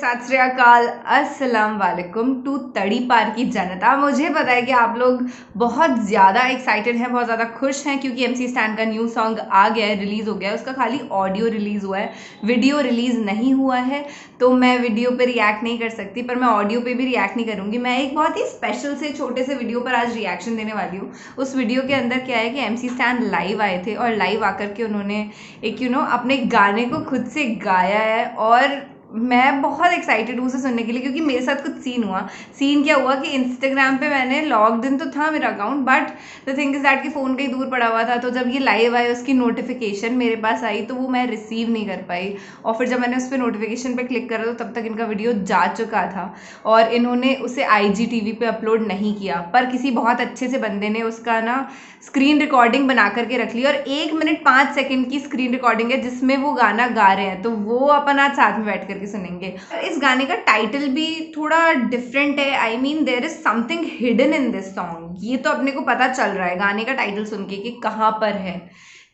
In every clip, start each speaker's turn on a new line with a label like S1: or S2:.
S1: सत श्रीकाल अस्सलाम वालेकुम टू तड़ी पार की जनता। मुझे पता है कि आप लोग बहुत ज़्यादा एक्साइटेड हैं, बहुत ज़्यादा खुश हैं क्योंकि एम सी स्टैंड का न्यू सॉन्ग आ गया है रिलीज़ हो गया है। उसका खाली ऑडियो रिलीज़ हुआ है। वीडियो रिलीज़ नहीं हुआ है तो मैं वीडियो पे रिएक्ट नहीं कर सकती, पर मैं ऑडियो पे भी रिएक्ट नहीं करूँगी। मैं एक बहुत ही स्पेशल से छोटे से वीडियो पर आज रिएक्शन देने वाली हूँ। उस वीडियो के अंदर क्या है कि एम सी स्टैंड लाइव आए थे और लाइव आकर के उन्होंने एक यू नो अपने गाने को खुद से गाया है और मैं बहुत एक्साइटेड हूँ उसे सुनने के लिए क्योंकि मेरे साथ कुछ सीन हुआ। सीन क्या हुआ कि इंस्टाग्राम पे मैंने लॉग दिन तो था मेरा account but the thing is that कि फ़ोन कहीं दूर पड़ा हुआ था तो जब ये लाइव आए उसकी नोटिफिकेशन मेरे पास आई तो वो मैं रिसीव नहीं कर पाई। और फिर जब मैंने उस पर नोटिफिकेशन पर क्लिक करा तो तब तक इनका वीडियो जा चुका था। और इन्होंने उसे आई जी टी वी पर अपलोड नहीं किया। पर किसी बहुत अच्छे से बंदे ने उसका ना स्क्रीन रिकॉर्डिंग बना करके रख ली, और एक मिनट पाँच सेकेंड की स्क्रीन रिकॉर्डिंग है जिसमें वो गाना गा रहे हैं। तो वो अपन आज साथ में बैठ करके सुनेंगे। इस गाने का टाइटल भी थोड़ा डिफरेंट है। I mean there is something hidden in this song ये तो अपने को पता चल रहा है, गाने का टाइटल सुन के कि कहाँ पर है।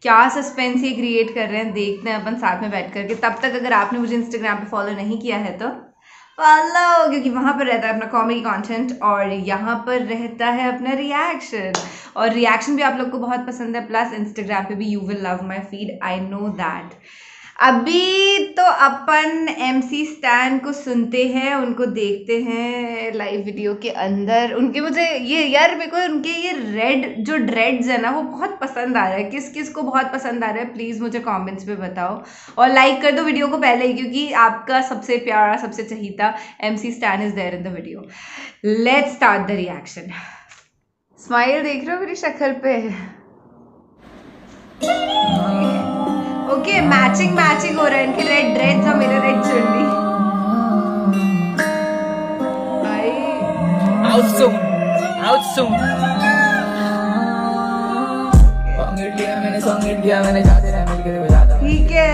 S1: क्या सस्पेंस ये क्रिएट कर रहे हैं? देखते हैं अपन साथ में बैठ करके। तब तक अगर आपने मुझे इंस्टाग्राम पे फॉलो नहीं किया है तो फॉलो क्योंकि वहाँ पर रहता है अपना कॉमेडी कंटेंट और यहाँ पर रहता है अपना रिएक्शन और रिएक्शन भी आप लोग को बहुत पसंद है प्लस इंस्टाग्राम पे भी you will love my feed I know that अभी तो अपन एम सी स्टैन को सुनते हैं, उनको देखते हैं लाइव वीडियो के अंदर। उनके मुझे ये यार मेरे को उनके ये रेड जो ड्रेड्स है ना, वो बहुत पसंद आ रहा है। किस किस को बहुत पसंद आ रहा है प्लीज़ मुझे कमेंट्स में बताओ। और लाइक कर दो वीडियो को पहले ही, क्योंकि आपका सबसे प्यारा, सबसे चहीता M C Stan is there in the video let start the reaction smile देख रहे हो मेरी शक्ल पे? मैचिंग मैचिंग हो रहा है। इनके रेड ड्रेस और मेरे रेड चुन्नी भाई।
S2: आउट सून आउट सून
S1: ठीक है।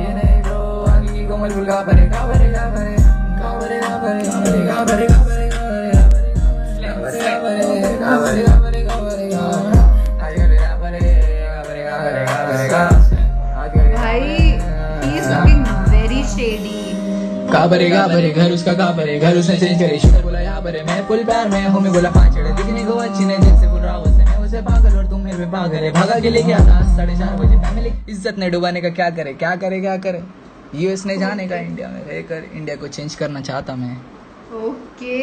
S2: ये नहीं ब्रो आगे की कोमल फुलका भरेगा भरेगा भरेगा का भरेगा भरे घर उसका का भरे घर उसने चेंज करे। शुक्र बोला यहाँ भरे मैं पुल प्यार में हूँ मैं बोला पाँच चढ़े। दिखने को अच्छी नहीं जैसे बोल रहा उससे मैं उसे पागल और तुम मेरे पागल है। भागा के लेके आता साढ़े चार बजे। फैमिली इज़्ज़त ने डुबाने का क्या करे क्या करे क्या करे? यूएस ने जाने का इंडिया में। रहकर इंडिया को चेंज करना चाहता मैं।
S1: ओके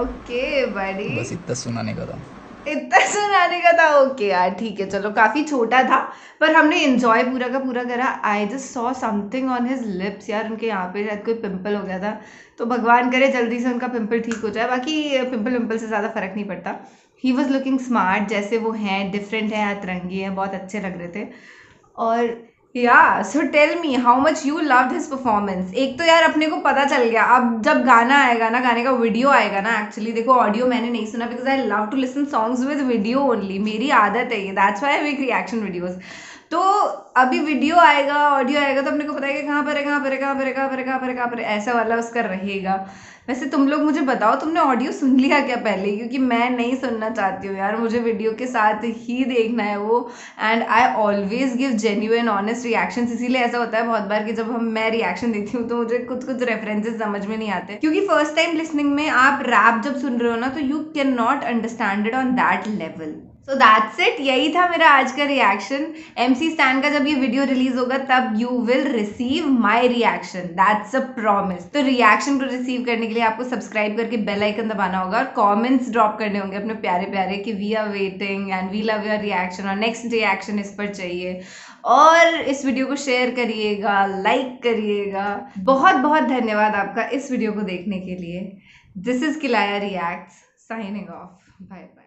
S1: ओके बड़ी
S2: बस इतना सुनाने का था।
S1: इतना सुनाने का था, ओके यार, ठीक है, चलो, काफ़ी छोटा था, पर हमने इन्जॉय पूरा का पूरा करा। I just saw something on his lips यार, उनके यहाँ पे शायद कोई पिंपल हो गया था। तो भगवान करे, जल्दी से उनका पिंपल ठीक हो जाए। बाकी पिंपल विम्पल से ज़्यादा फ़र्क नहीं पड़ता। ही वॉज़ लुकिंग स्मार्ट जैसे वो हैं डिफरेंट हैं, अतरंगी हैं, बहुत अच्छे लग रहे थे। और या so tell me how much you love this performance एक तो यार अपने को पता चल गया। अब जब गाना आएगा ना, गाने का वीडियो आएगा ना एक्चुअली देखो ऑडियो मैंने नहीं सुना because I love to listen songs with video only मेरी आदत है ये that's why I make reaction videos तो अभी वीडियो आएगा ऑडियो आएगा तो अपने को पता है कि कहाँ पर है, कहाँ पर है, कहाँ पर है, कहाँ पर है, कहाँ पर है, कहाँ पर ऐसा वाला उसका रहेगा। वैसे तुम लोग मुझे बताओ, तुमने ऑडियो सुन लिया क्या पहले? क्योंकि मैं नहीं सुनना चाहती हूँ यार, मुझे वीडियो के साथ ही देखना है वो। And I always give genuine honest reaction इसीलिए ऐसा होता है बहुत बार कि जब हम, मैं रिएक्शन देती हूँ तो मुझे कुछ कुछ रेफरेंसेज समझ में नहीं आते। क्योंकि फ़र्स्ट टाइम लिसनिंग में आप रैप जब सुन रहे हो ना तो you can not understand it on that level so that's it यही था मेरा आज का रिएक्शन एम सी स्टैंड का जब ये वीडियो रिलीज़ होगा, तब you will receive my reaction that's a promise तो रिएक्शन को रिसीव करने के लिए आपको सब्सक्राइब करके बेल आइकन दबाना होगा और कमेंट्स ड्रॉप करने होंगे अपने प्यारे प्यारे कि we are waiting and we love your reaction और नेक्स्ट रिएक्शन इस पर चाहिए. और इस वीडियो को शेयर करिएगा लाइक करिएगा. बहुत बहुत धन्यवाद आपका इस वीडियो को देखने के लिए. This is किलाया reacts signing off bye bye